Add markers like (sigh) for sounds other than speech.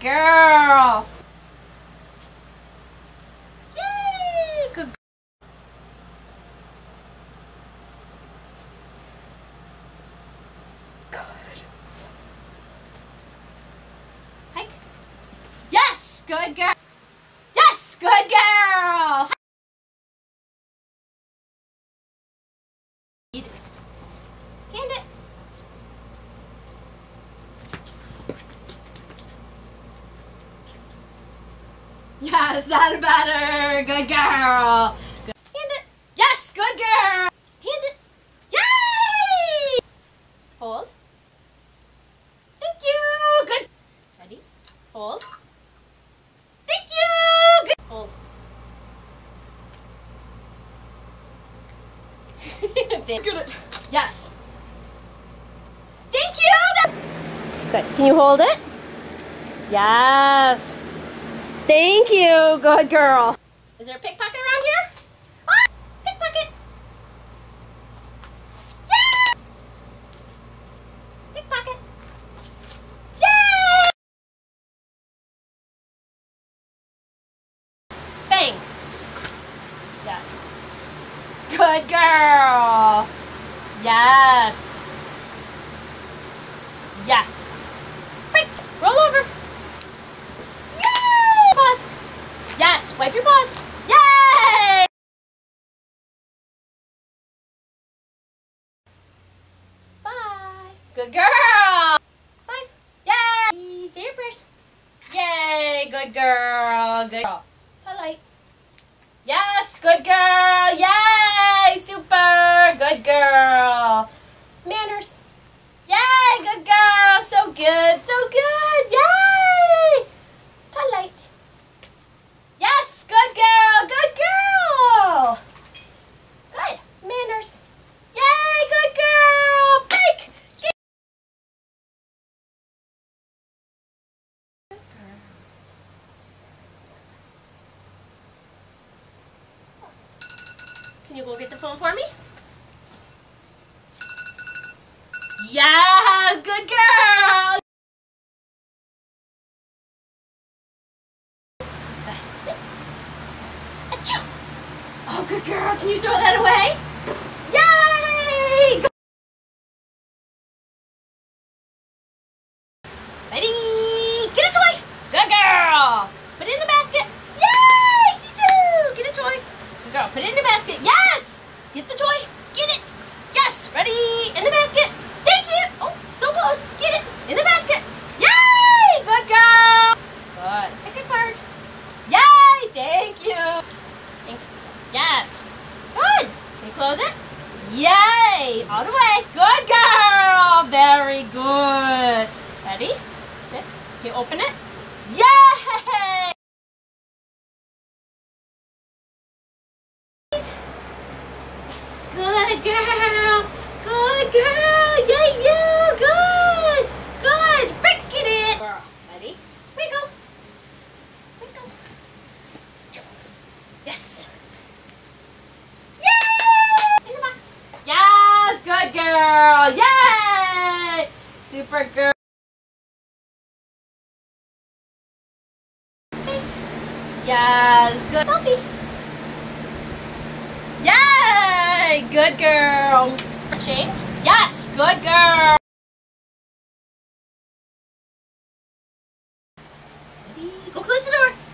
girl. Yay, good. Good. Yes, good girl. Yes, good girl. Hand it. Yes, that's better. Good girl. Hand it. Yes, good girl. Hand it. Yay! Hold. Thank you. Good. Ready? Hold. Thank you. Good. Hold. (laughs) Good. Yes. Thank you. Good. Can you hold it? Yes. Thank you. Good girl. Is there a pickpocket around here? Ah, pickpocket. Yeah. Pickpocket. Yay! Bang. Yes. Good girl. Yes. Yes. Wipe your paws. Yay! Bye. Good girl. Five. Yay! Say your prayers. Yay! Good girl. Good girl. Polite. Yes, good girl. Yay! Super. Good girl. Manners. Yay, good girl. So good. So good. Yay! Polite. Yes, good girl. Good girl. Good. Manners. Yay, good girl. Bake. Can you go get the phone for me? Yes, good girl. Sit. Achoo. Oh, good girl. Can you throw that away? Yay! Ready? Get a toy. Good girl. Put it in the basket. Yay! Sisu. Get a toy. Good girl. Put it in the basket. Yes. Get the toy. Get it. Yes. Ready? In the basket. Thank you. Oh, so close. Get it. In the basket. Yay! Good girl. Good. Pick a card. Yay! Thank you. Thank Yes. Good. Can you close it? Yay! All the way. Good girl. Very good. Ready? This. Can you open it? Yay! Yes. Good girl. Good girl. Yay, you. Good. Good. Breaking it. Girl. Ready? Wiggle. Wiggle. Yes. Yay! In the box. Yes. Good girl. Yay! Super girl. Face. Yes. Good. Selfie. Good girl. Ashamed? Yes, good girl. Ready? Go close the door.